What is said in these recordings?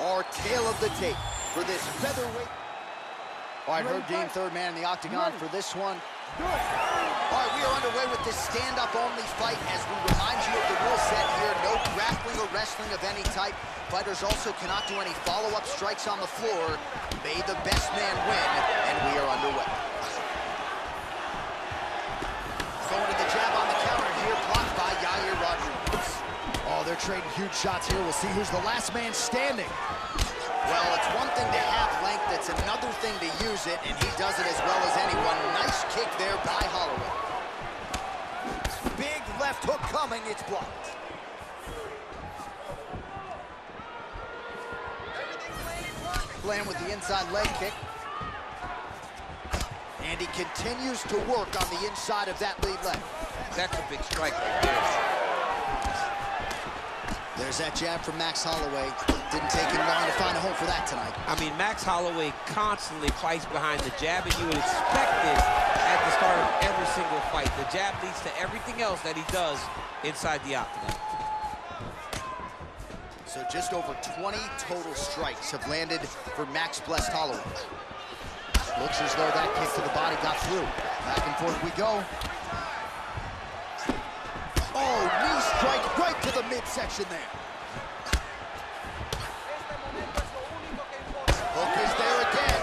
Our tale of the tape for this featherweight. Oh, All right, Herb Dean, third man in the octagon for this one. All right, we are underway with this stand-up only fight as we remind you of the rule set here. No grappling or wrestling of any type. Fighters also cannot do any follow-up strikes on the floor. May the best man win, and we are underway. Going to the jab on the counter here, blocked by Yair Rodriguez. Oh, they're trading huge shots here. We'll see who's the last man standing. Well, it's one thing to have length, it's another thing to use it, and he does it as well as anyone. Nice kick there by Holloway. Big left hook coming, it's blocked. Playing with the inside leg kick. And he continues to work on the inside of that lead leg. That's a big strike right there. There's that jab from Max Holloway. Didn't take him long to find a home for that tonight. I mean, Max Holloway constantly fights behind the jab, and you would expect this at the start of every single fight. The jab leads to everything else that he does inside the octagon. So just over 20 total strikes have landed for Max Blessed Holloway. Looks as though that kick to the body got through. Back and forth we go. Oh, knee strike right to the midsection there. Hook is there again.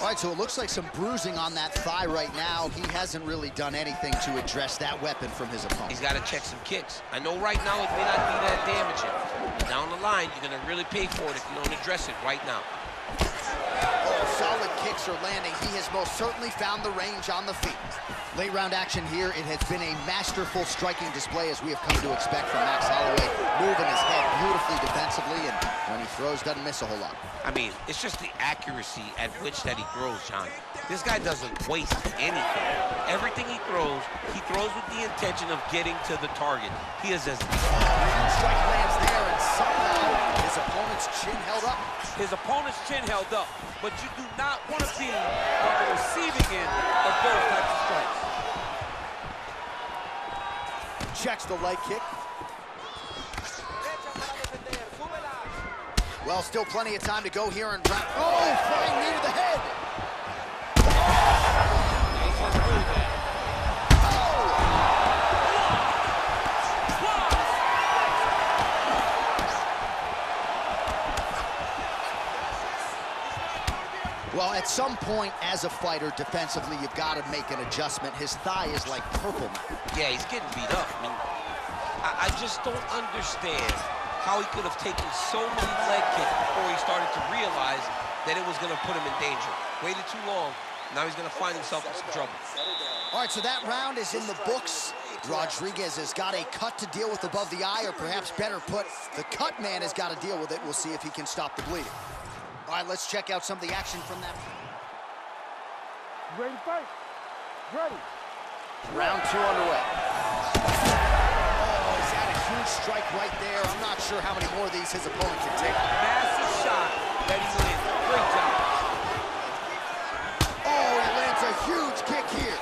All right, so it looks like some bruising on that thigh right now. He hasn't really done anything to address that weapon from his opponent. He's got to check some kicks. I know right now it may not be that damaging, down the line, you're going to really pay for it if you don't address it right now. Oh, solid kicks are landing. He has most certainly found the range on the feet. Late round action here. It has been a masterful striking display as we have come to expect from Max Holloway. Moving his head beautifully defensively, and when he throws, doesn't miss a whole lot. I mean, it's just the accuracy at which that he throws, John. This guy doesn't waste anything. Everything he throws, he throws with the intention of getting to the target. He is as... Oh, strike lands there, and somehow his opponent's chin held up. His opponent's chin held up, but you do not want to be on the receiving end of those types of strikes. Checks the leg kick. Well, still plenty of time to go here and... Oh, flying knee to the head. At some point as a fighter, defensively, you've got to make an adjustment. His thigh is like purple now. Yeah, he's getting beat up. I mean, I, I just don't understand how he could have taken so many leg kicks before he started to realize that it was going to put him in danger. Waited too long. Now he's going to find himself in some trouble. All right, so that round is in the books. Rodriguez has got a cut to deal with above the eye, or perhaps better put, the cut man has got to deal with it. We'll see if he can stop the bleeding. All right, let's check out some of the action from that. Ready to fight? Ready. Round two underway. Oh, he's had a huge strike right there. I'm not sure how many more of these his opponent can take. Massive shot that he landed. Great job. Oh, he lands a huge kick here.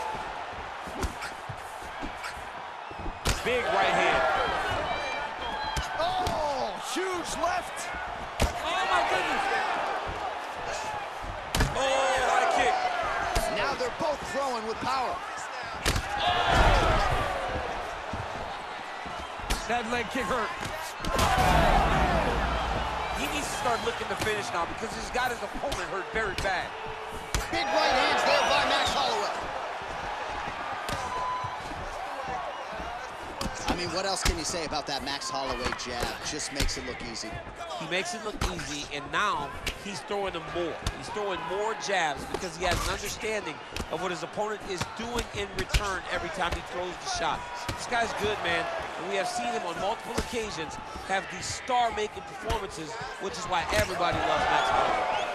Big right hand. Oh, huge left. Oh, my goodness. Oh, high kick. Now they're both throwing with power. That leg kick hurt. He needs to start looking to finish now because he's got his opponent hurt very bad. Big right hands there by Max Holloway. Mean, what else can you say about that Max Holloway jab? Just makes it look easy. He makes it look easy, and now he's throwing them more. He's throwing more jabs because he has an understanding of what his opponent is doing in return every time he throws the shot. This guy's good, man, and we have seen him on multiple occasions have these star-making performances, which is why everybody loves Max Holloway.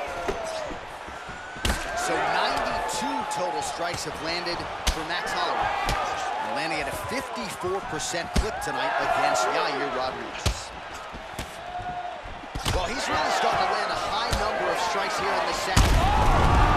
So 92 total strikes have landed for Max Holloway. And landing at a 54% clip tonight against Yair Rodriguez. Well, he's really starting to land a high number of strikes here in the second.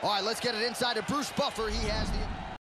All right, let's get it inside to Bruce Buffer. He has the...